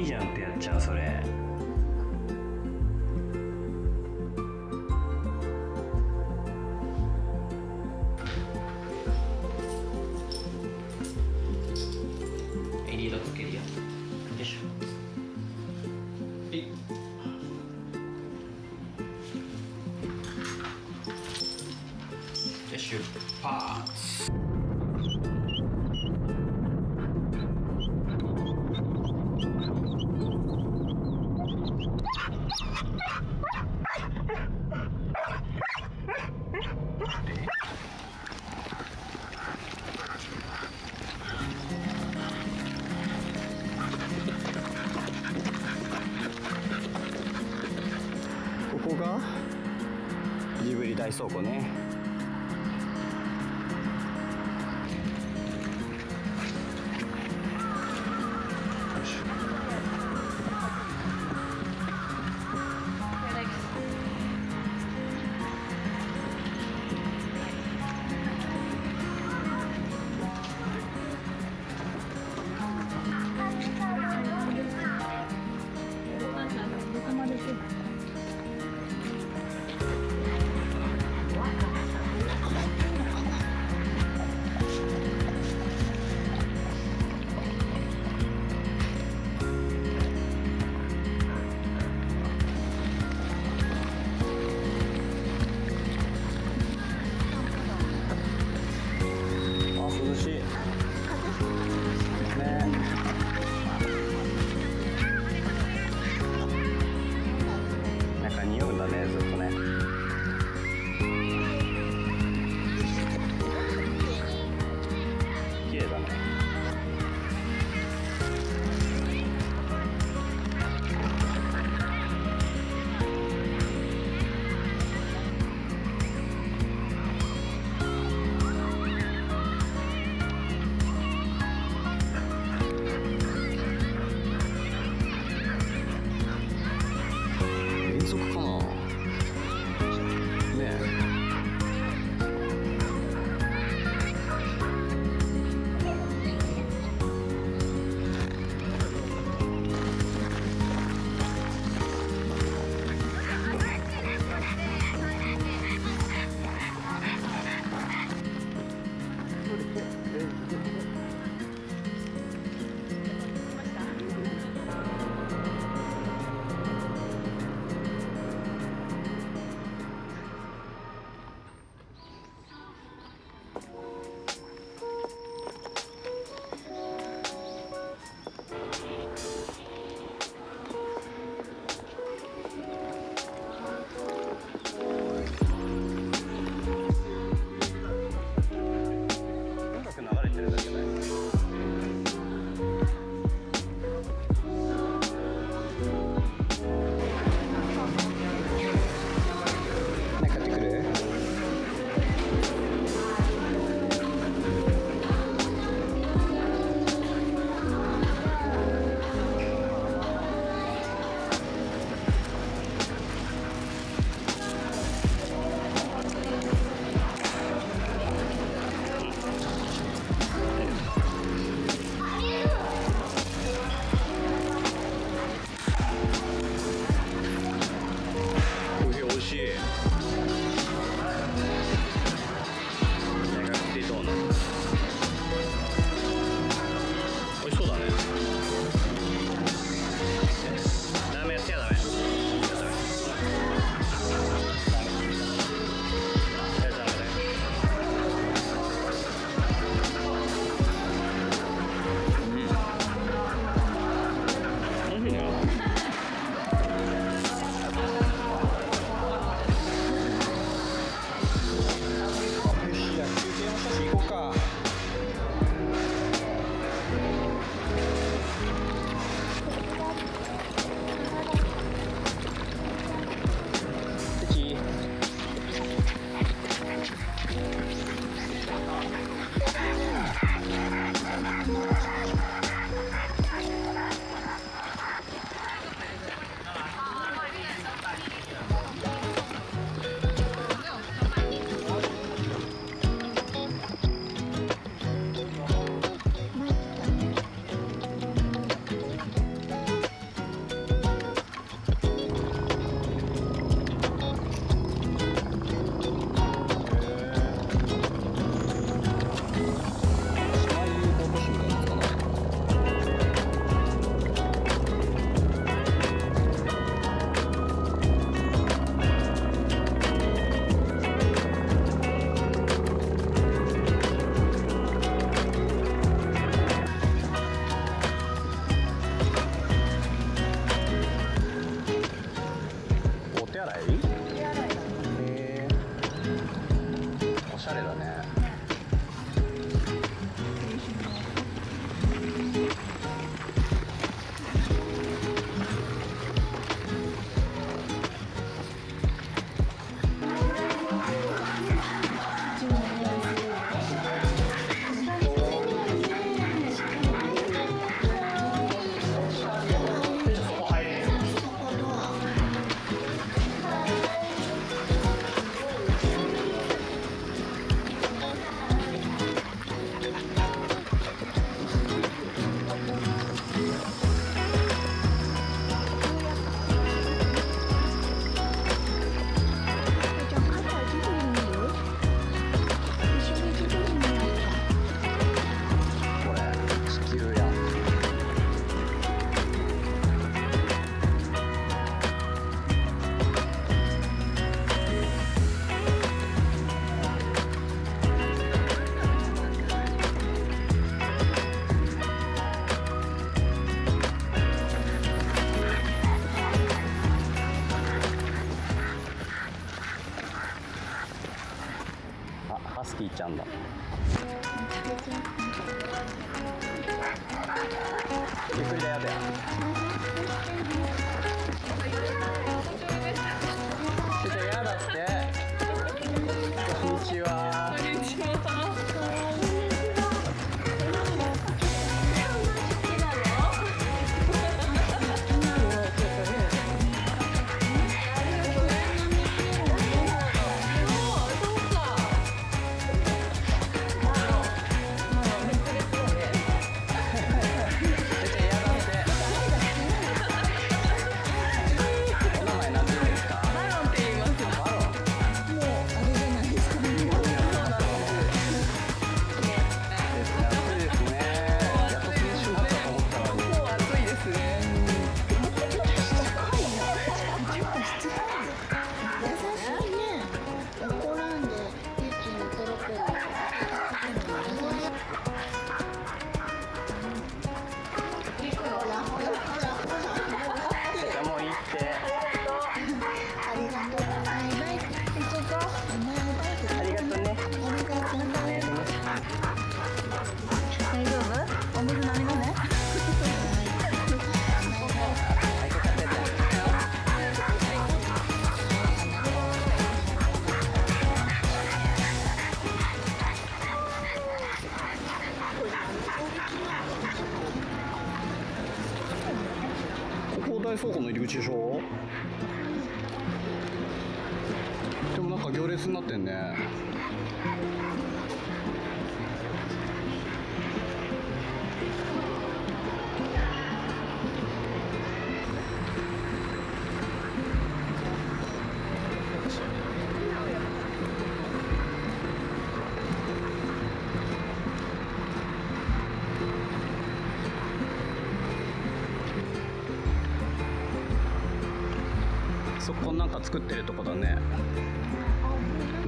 可愛いじゃんってやっちゃうそれ。エリードつけるよ。よいしょ。え？いで出発こ倉庫ね。しゃれだね讲的。你睡觉要。でしょでもなんか行列になってんね。そこなんか作ってるとこだね。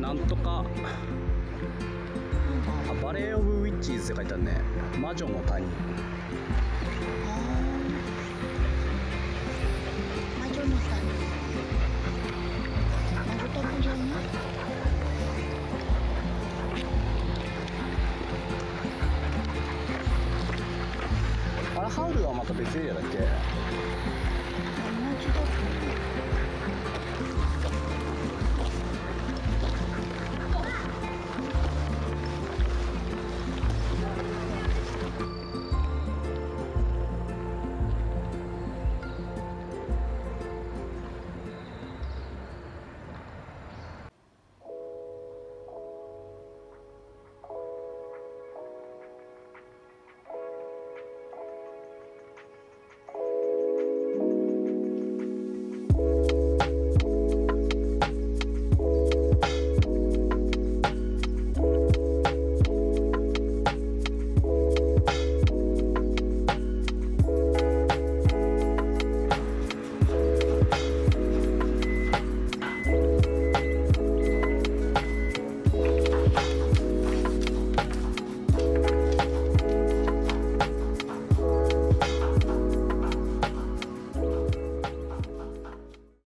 なんとか。あバレー・オブ・ウィッチーズって書いてあるね。魔女の谷。あれハウルはまた別エリアだっけ？